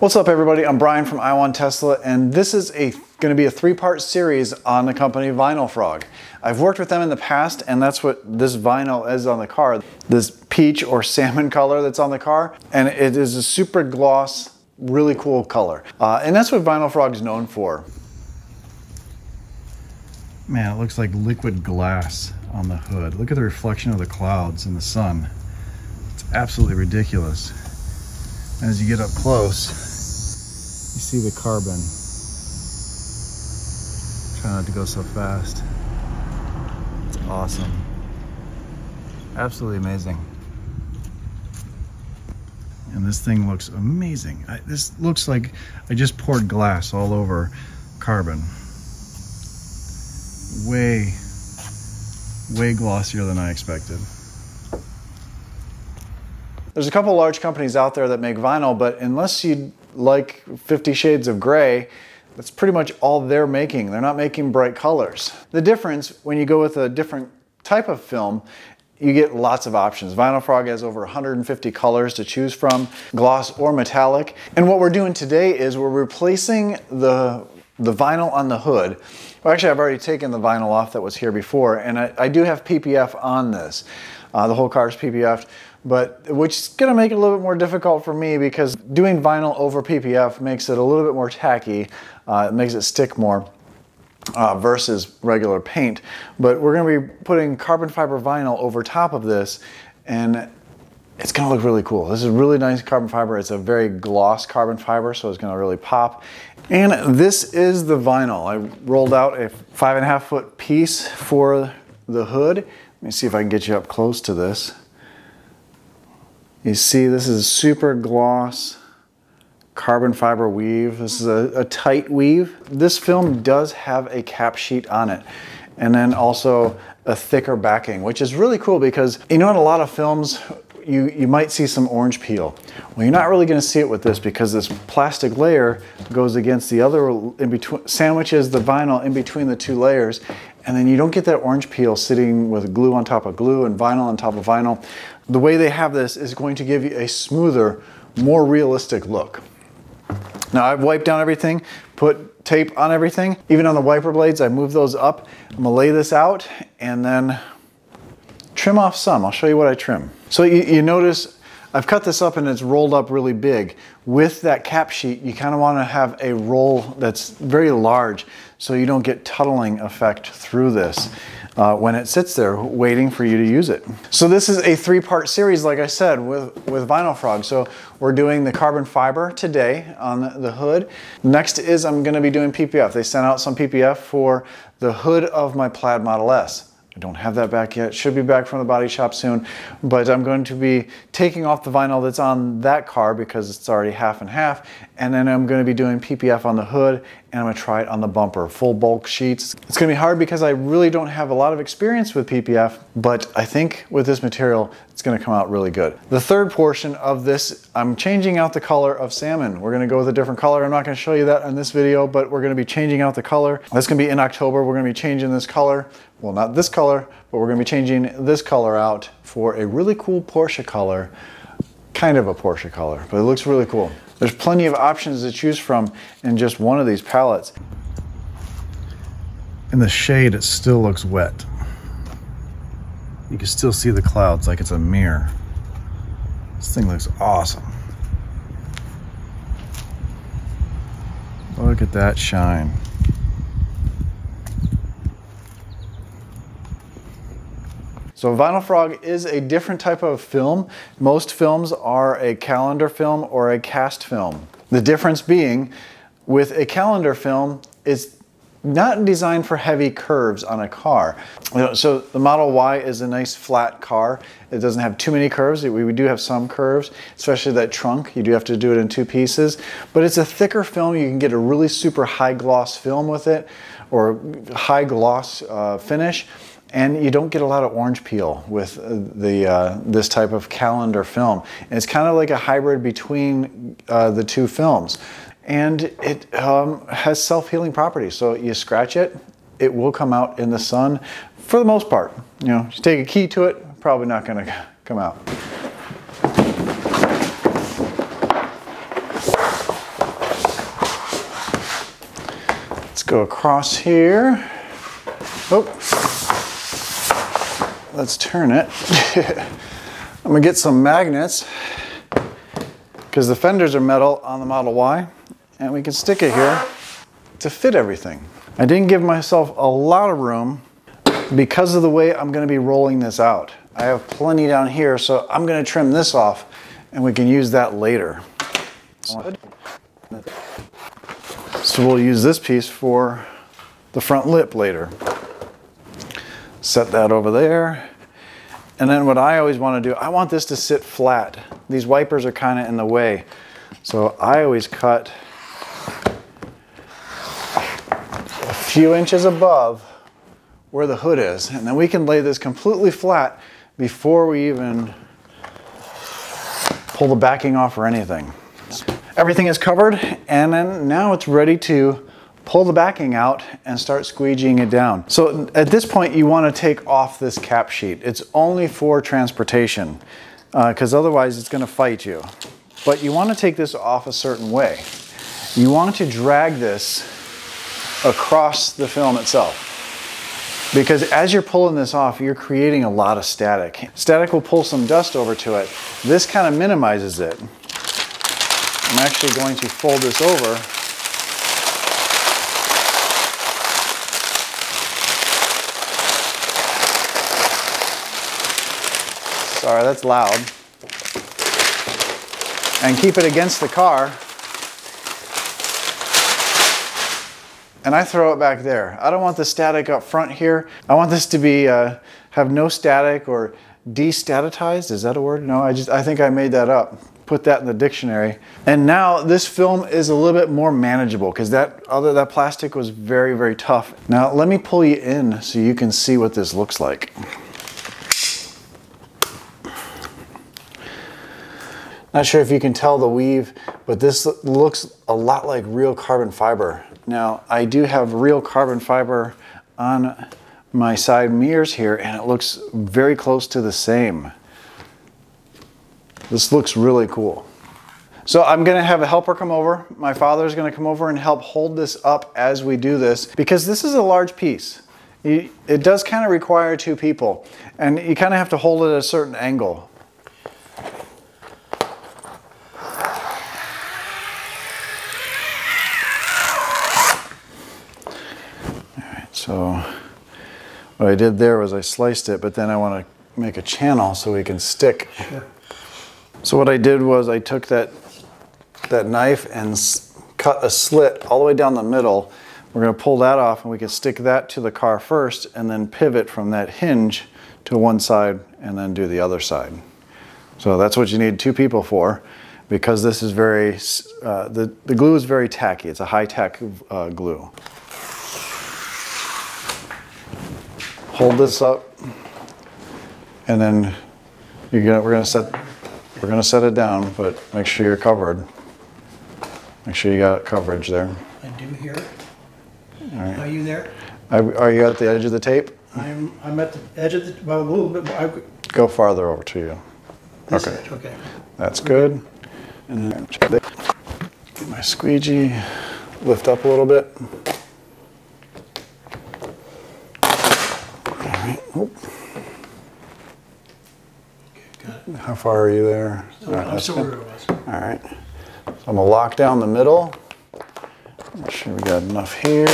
What's up everybody? I'm Brian from i1Tesla and this is a going to be a three-part series on the company Vinyl Frog. I've worked with them in the past and that's what this vinyl is on the car. This peach or salmon color that's on the car and it is a super gloss, really cool color. Uh, and that's what Vinyl Frog is known for. Man, it looks like liquid glass on the hood. Look at the reflection of the clouds in the sun. It's absolutely ridiculous. As you get up close, you see the carbon. Try not to go so fast. It's awesome. Absolutely amazing. And this thing looks amazing. I, this looks like I just poured glass all over carbon. Way, way glossier than I expected. There's a couple large companies out there that make vinyl, but unless you like Fifty Shades of Grey, that's pretty much all they're making. They're not making bright colors. The difference when you go with a different type of film you get lots of options. Vinyl Frog has over 150 colors to choose from, gloss or metallic. And what we're doing today is we're replacing the, the vinyl on the hood. Well, actually, I've already taken the vinyl off that was here before, and I, I do have PPF on this. Uh, the whole car is PPF but which is gonna make it a little bit more difficult for me because doing vinyl over PPF makes it a little bit more tacky. Uh, it makes it stick more. Uh, versus regular paint. But we're gonna be putting carbon fiber vinyl over top of this and it's gonna look really cool. This is really nice carbon fiber. It's a very gloss carbon fiber, so it's gonna really pop. And this is the vinyl. I rolled out a five and a half foot piece for the hood. Let me see if I can get you up close to this. You see this is a super gloss carbon fiber weave. This is a, a, tight weave. This film does have a cap sheet on it and then also a thicker backing, which is really cool because you know in a lot of films you, you might see some orange peel. Well, you're not really gonna see it with this because this plastic layer goes against the other in between, sandwiches the vinyl in between the two layers and then you don't get that orange peel sitting with glue on top of glue and vinyl on top of vinyl. The way they have this is going to give you a smoother, more realistic look. Now I've wiped down everything, put tape on everything. Even on the wiper blades, I move those up. I'm gonna lay this out and then trim off some. I'll show you what I trim. So you, you notice I've cut this up and it's rolled up really big. With that cap sheet, you kind of want to have a roll that's very large so you don't get tuttling effect through this uh, when it sits there waiting for you to use it. So this is a three-part series, like I said, with, with Vinyl Frog. So we're doing the carbon fiber today on the hood. Next is I'm gonna be doing PPF. They sent out some PPF for the hood of my Plaid Model S. I don't have that back yet. Should be back from the body shop soon. But I'm going to be taking off the vinyl that's on that car because it's already half and half. And then I'm going to be doing PPF on the hood and I'm to try it on the bumper. Full bulk sheets. It's to be hard because I really don't have a lot of experience with PPF. But I think with this material, it's to come out really good. The third portion of this, I'm changing out the color of salmon. We're to go with a different color. I'm not to show you that in this video, but we're to be changing out the color. That's to be in October. We're to be changing this color well not this color, but we're gonna be changing this color out for a really cool Porsche color, kind of a Porsche color, but it looks really cool. There's plenty of options to choose from in just one of these palettes. In the shade, it still looks wet. You can still see the clouds like it's a mirror. This thing looks awesome. Look at that shine. So Vinyl Frog is a different type of film. Most films are a calender film or a cast film. The difference being with a calender film, it's not designed for heavy curves on a car. So the Model Y is a nice flat car. It doesn't have too many curves. We do have some curves, especially that trunk. You do have to do it in two pieces. But it's a thicker film. You can get a really super high gloss film with it or high gloss uh, finish and you don't get a lot of orange peel with uh, the uh, this type of calender film. And it's kind of like a hybrid between uh, the two films, and it um, has self-healing properties. So you scratch it, it will come out in the sun, for the most part. You know, you take a key to it, probably not going to come out. Let's go across here. Oh let's turn it. I'm gonna get some magnets because the fenders are metal on the Model Y and we can stick it here to fit everything. I didn't give myself a lot of room because of the way I'm gonna be rolling this out. I have plenty down here, so I'm gonna trim this off and we can use that later. So we'll use this piece for the front lip later. Set that over there. And then what I always want to do, I want this to sit flat. These wipers are kind of in the way. So I always cut a few inches above where the hood is. And then we can lay this completely flat before we even pull the backing off or anything. Everything is covered and then now it's ready to pull the backing out and start squeegeeing it down. So at this point you want to take off this cap sheet. It's only for transportation because uh, otherwise it's going to fight you. But you want to take this off a certain way. You want to drag this across the film itself. Because as you're pulling this off, you're creating a lot of static. Static will pull some dust over to it. This kind of minimizes it. I'm actually going to fold this over Sorry, that's loud. And keep it against the car. And I throw it back there. I don't want the static up front here. I want this to be uh, have no static or destatitized. Is that a word? No, I just I think I made that up. Put that in the dictionary. And now this film is a little bit more manageable because that other that plastic was very very tough. Now let me pull you in so you can see what this looks like. Not sure if you can tell the weave, but this looks a lot like real carbon fiber. Now, I do have real carbon fiber on my side mirrors here, and it looks very close to the same. This looks really cool. So I'm gonna have a helper come over. My father is gonna come over and help hold this up as we do this, because this is a large piece. It does kind of require two people, and you kind of have to hold it at a certain angle. So what I did there was I sliced it, but then I want to make a channel so we can stick. So what I did was I took that, that knife and cut a slit all the way down the middle. We're going to pull that off and we can stick that to the car first and then pivot from that hinge to one side and then do the other side. So that's what you need two people for because this is very, uh, the, the glue is very tacky. It's a high-tech uh, glue. Hold this up and then you're gonna, we're gonna set we're gonna set it down but make sure you're covered. Make sure you got coverage there. I do hear here are you there? Are you at the edge of the tape? I'm I'm at the edge of the well a little bit I, go farther over to you. Okay. edge, okay. That's good. And then get my squeegee lift up a little bit Oh. Okay, How far are you there? All right, I'm still where it was. All right. So I'm gonna lock down the middle. Make sure we got enough here.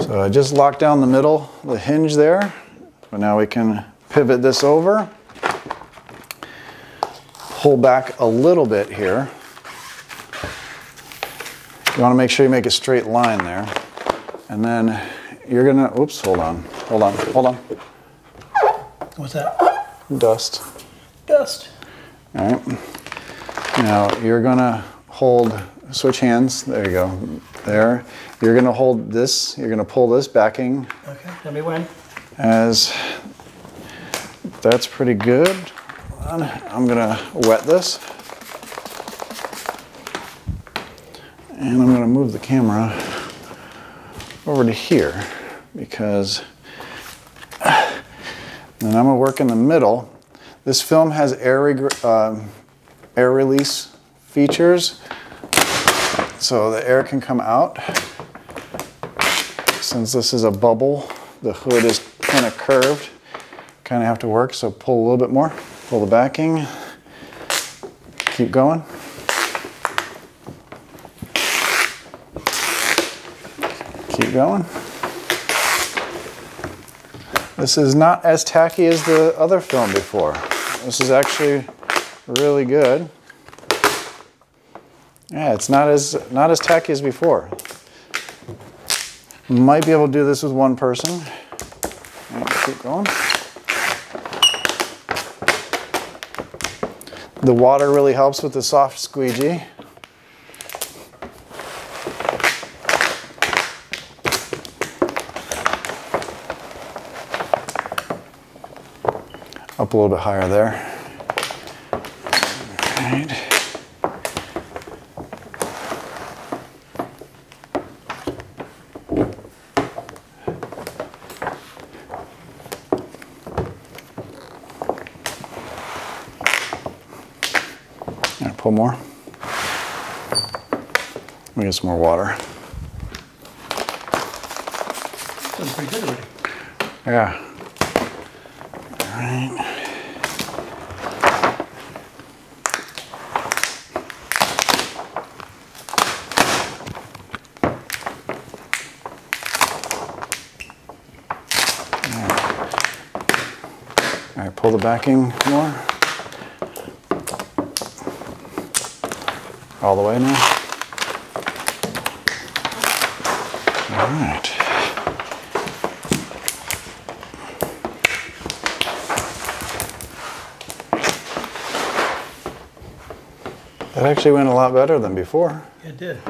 So I just locked down the middle, the hinge there. But now we can pivot this over pull back a little bit here. You want to make sure you make a straight line there. And then you're gonna, oops, hold on, hold on, hold on. What's that? Dust. Dust. All right. Now you're gonna hold, switch hands, there you go, there. You're gonna hold this, you're gonna pull this backing. Okay, tell me when. As, that's pretty good. I'm gonna wet this. And I'm gonna move the camera over to here because And I'm gonna work in the middle. This film has air, um, air release features, so the air can come out. Since this is a bubble, the hood is kind of curved. Kind of have to work, so pull a little bit more. Pull the backing. Keep going. Keep going. This is not as tacky as the other film before. This is actually really good. Yeah, it's not as not as tacky as before. Might be able to do this with one person. Keep going. The water really helps with the soft squeegee. Little bit higher there. All right. Right, pull more. We get some more water. That's pretty good already. Yeah. All right. The backing more. All the way now. All right. That actually went a lot better than before it did.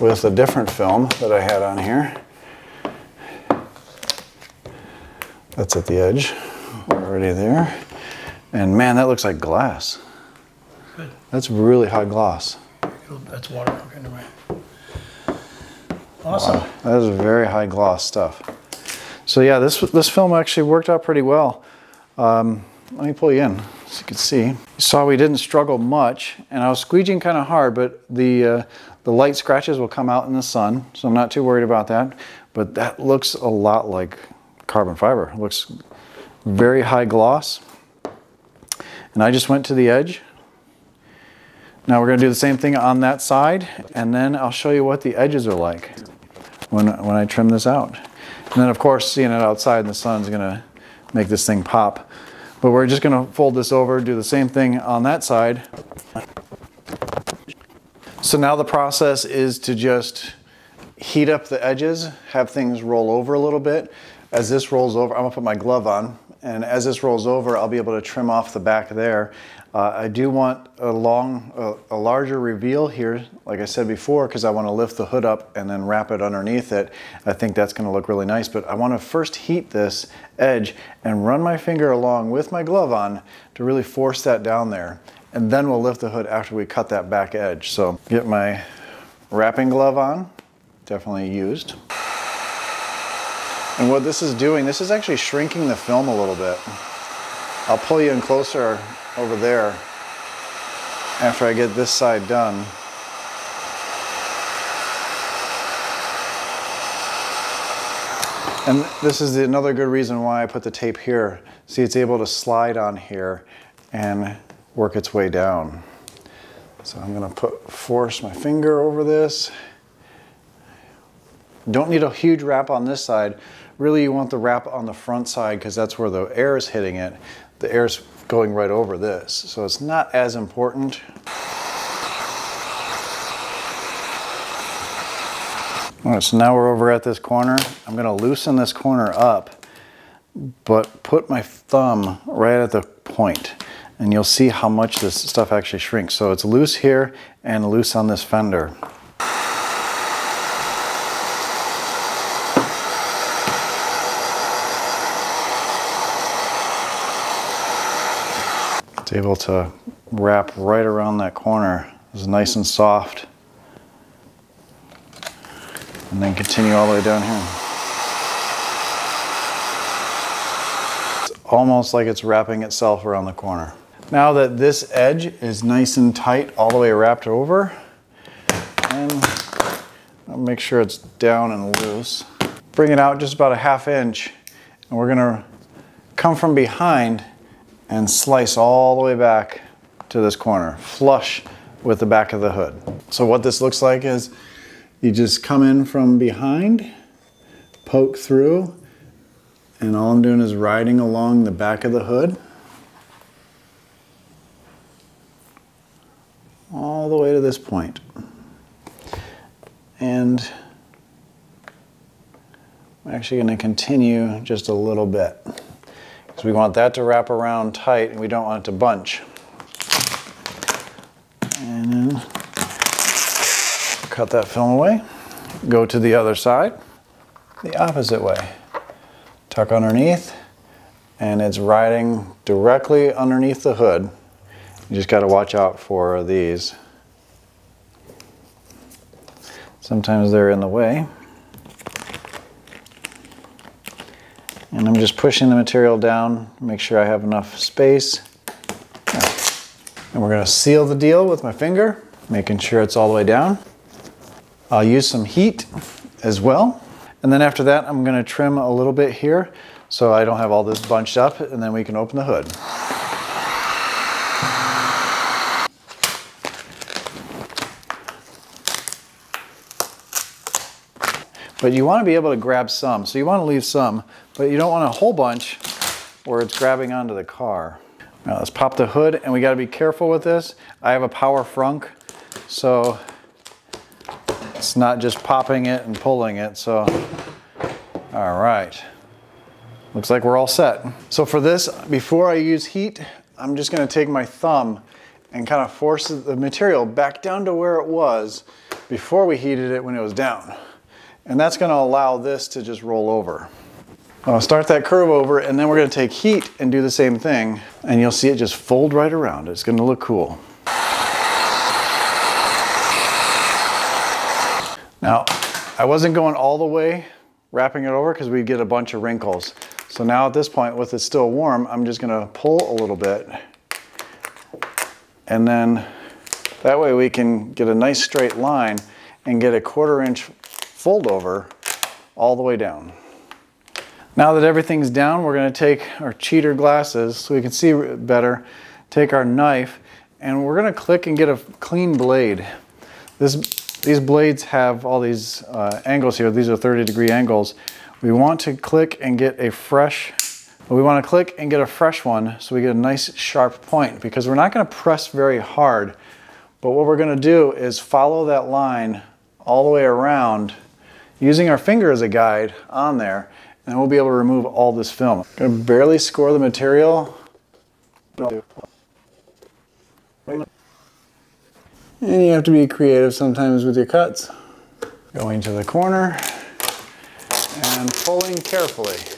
with a different film that I had on here. That's at the edge, already there. And man, that looks like glass. Good. That's really high gloss. That's water. Okay, never mind. Awesome. That is very high gloss stuff. So yeah, this this film actually worked out pretty well. Um, let me pull you in so you can see. You saw we didn't struggle much, and I was squeegeeing kind of hard, but the uh, the light scratches will come out in the sun, so I'm not too worried about that. But that looks a lot like carbon fiber. It looks very high gloss. And I just went to the edge. Now we're going to do the same thing on that side, and then I'll show you what the edges are like when, when I trim this out. And then of course, seeing it outside in the sun is gonna make this thing pop. But we're just gonna fold this over, do the same thing on that side. So now the process is to just heat up the edges, have things roll over a little bit. As this rolls over, I'm gonna put my glove on, and as this rolls over, I'll be able to trim off the back there. Uh, I do want a long, a, a larger reveal here, like I said before, because I want to lift the hood up and then wrap it underneath it. I think that's going to look really nice, but I want to first heat this edge and run my finger along with my glove on to really force that down there. And then we'll lift the hood after we cut that back edge. So get my wrapping glove on, definitely used. And what this is doing, this is actually shrinking the film a little bit. I'll pull you in closer over there after I get this side done. And this is another good reason why I put the tape here. See, it's able to slide on here and work its way down. So I'm gonna put force my finger over this. Don't need a huge wrap on this side. Really, you want the wrap on the front side because that's where the air is hitting it. The air's going right over this, so it's not as important. All right, so now we're over at this corner. I'm gonna loosen this corner up, but put my thumb right at the point, and you'll see how much this stuff actually shrinks. So it's loose here and loose on this fender. Able to wrap right around that corner. It's nice and soft. And then continue all the way down here. It's almost like it's wrapping itself around the corner. Now that this edge is nice and tight all the way wrapped over, and I'll make sure it's down and loose. Bring it out just about a half inch, and we're gonna come from behind and slice all the way back to this corner, flush with the back of the hood. So what this looks like is you just come in from behind, poke through, and all I'm doing is riding along the back of the hood. All the way to this point. And I'm actually going to continue just a little bit because we want that to wrap around tight and we don't want it to bunch. And then cut that film away. Go to the other side, the opposite way. Tuck underneath, and it's riding directly underneath the hood. You just got to watch out for these. Sometimes they're in the way. And I'm just pushing the material down, make sure I have enough space. And we're gonna seal the deal with my finger, making sure it's all the way down. I'll use some heat as well. And then after that, I'm gonna trim a little bit here so I don't have all this bunched up and then we can open the hood. But you want to be able to grab some. So you want to leave some, but you don't want a whole bunch where it's grabbing onto the car. Now let's pop the hood and we got to be careful with this. I have a power frunk, so it's not just popping it and pulling it. So, all right. Looks like we're all set. So for this, before I use heat, I'm just gonna take my thumb and kind of force the material back down to where it was before we heated it when it was down. And that's gonna allow this to just roll over. I'll start that curve over and then we're gonna take heat and do the same thing and you'll see it just fold right around. It's gonna look cool. Now, I wasn't going all the way wrapping it over because we'd get a bunch of wrinkles. So now at this point, with it still warm, I'm just gonna pull a little bit and then that way we can get a nice straight line and get a quarter inch fold over all the way down. Now that everything's down, we're gonna take our cheater glasses so we can see better, take our knife, and we're gonna click and get a clean blade. This, these blades have all these uh, angles here. These are 30 degree angles. We want to click and get a fresh, we want to click and get a fresh one so we get a nice sharp point because we're not going to press very hard. But what we're going to do is follow that line all the way around using our finger as a guide on there and we'll be able to remove all this film. I'm to barely score the material. And you have to be creative sometimes with your cuts. Going to the corner and pulling carefully.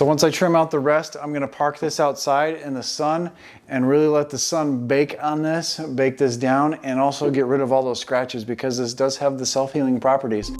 So once I trim out the rest, I'm gonna park this outside in the sun and really let the sun bake on this, bake this down, and also get rid of all those scratches because this does have the self-healing properties.